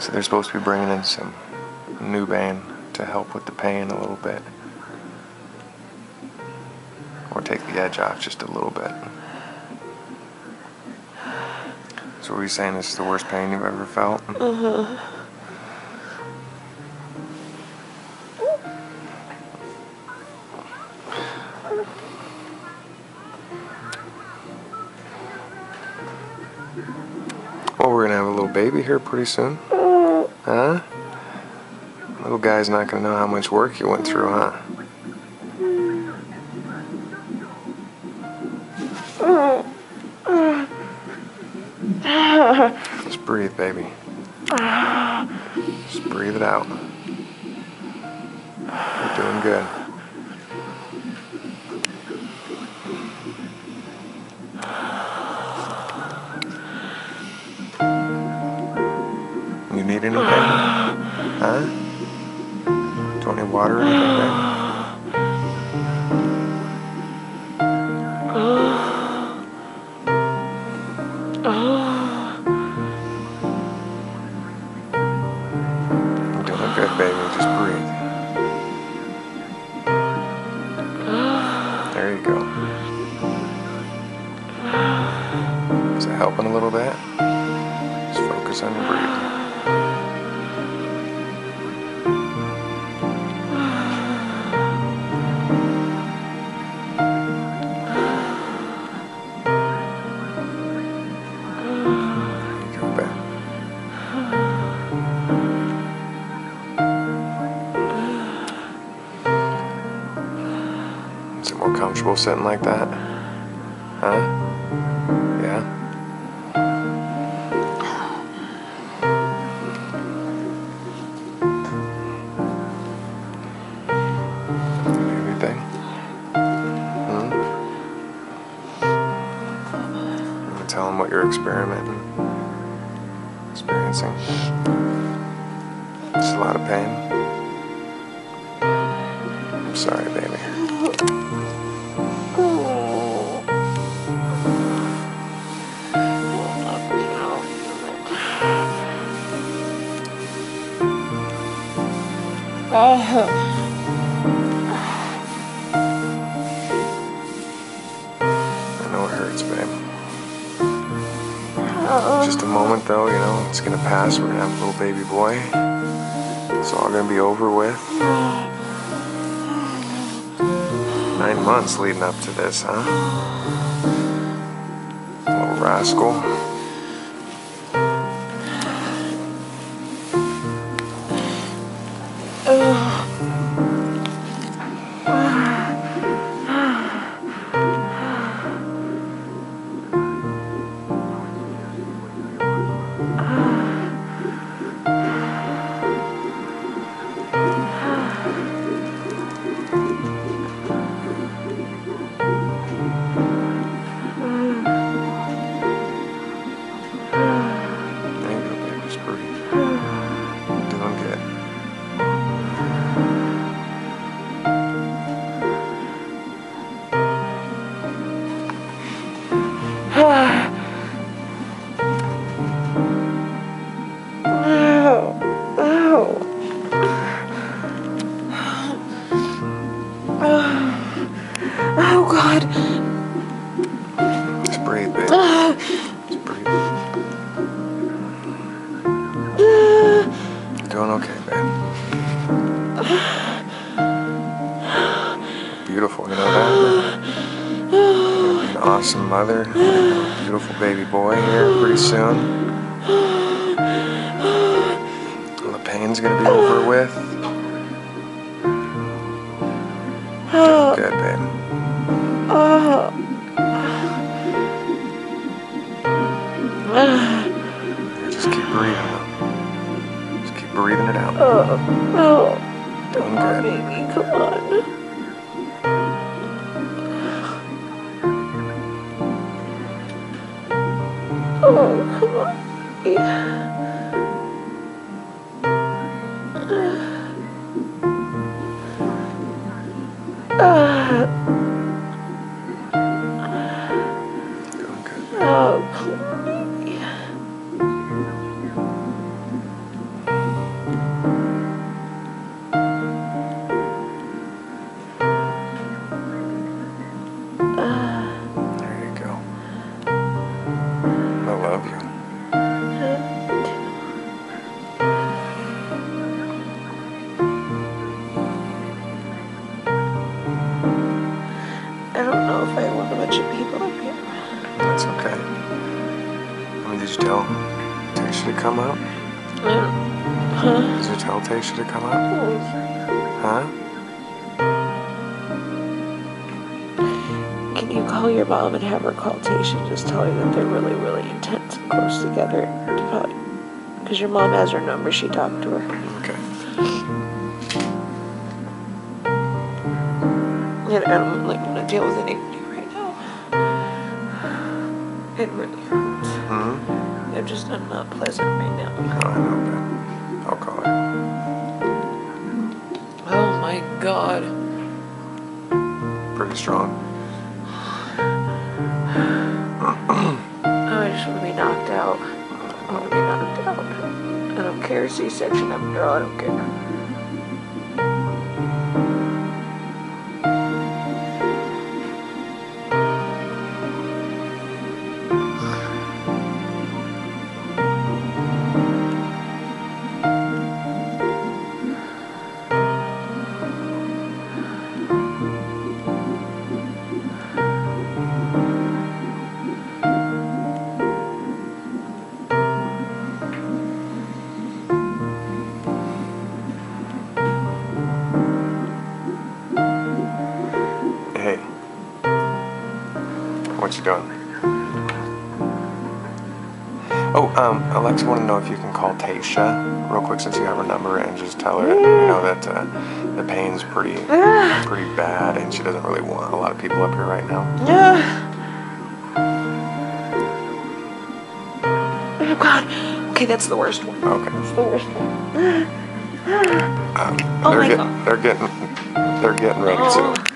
So they're supposed to be bringing in some Nubain to help with the pain a little bit. Or take the edge off just a little bit. So were you saying this is the worst pain you've ever felt? Uh-huh. Well, we're gonna have a little baby here pretty soon. Huh? Little guy's not gonna know how much work you went through, huh? Just breathe, baby. Just breathe it out. You're doing good. Need anything? Huh? Do you want any water or anything? You're doing good, baby. Just breathe. There you go. Is it helping a little bit? Just focus on your breathing. Is it more comfortable sitting like that? Huh? Yeah? Anything? Hmm? Tell them what you're experimenting, experiencing? It's a lot of pain. I'm sorry, I know it hurts, babe. Just a moment, though, you know, it's gonna pass. We're gonna have a little baby boy. It's all gonna be over with. Nine months leading up to this, huh? Little rascal. There breathe, baby. Just breathe. You're doing okay, babe. Beautiful, you know that? You're an awesome mother. You're gonna have a beautiful baby boy here pretty soon. The pain's gonna be over with. Doing good, babe. Breathing it out. Oh, Doing baby, come on. Oh, come on. Yeah. Doing come up? Huh? Did you tell Tasha to come up? Huh? Can you call your mom and have her call Tasha? Just tell her that they're really, really intense and close together. Because your mom has her number. She talked to her. Okay. And I don't like want to deal with anybody right now. It really hurts. I'm just I'm not pleasant right now. Oh, I know that. I'll call her. Oh my god. Pretty strong. Oh, I just want to be knocked out. I want to be knocked out. I don't care. C-section, I'm girl. I don't care. What you doing? Oh, um, Alexa wanted to know if you can call Tasha real quick since you have her number and just tell her, you know, that uh, the pain's pretty, pretty bad and she doesn't really want a lot of people up here right now. Oh god. Okay, that's the worst one. Okay. That's the worst one. Um, Oh they're God. they're getting, they're getting ready Oh. to.